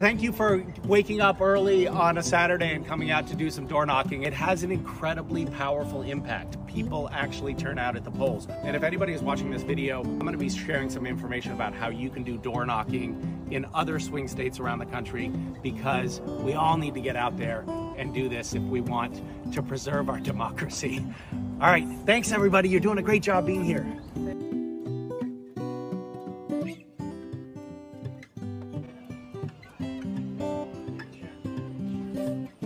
Thank you for waking up early on a Saturday and coming out to do some door knocking. It has an incredibly powerful impact. People actually turn out at the polls. And if anybody is watching this video, I'm going to be sharing some information about how you can do door knocking in other swing states around the country because we all need to get out there and do this if we want to preserve our democracy. All right, thanks everybody. You're doing a great job being here. Bye.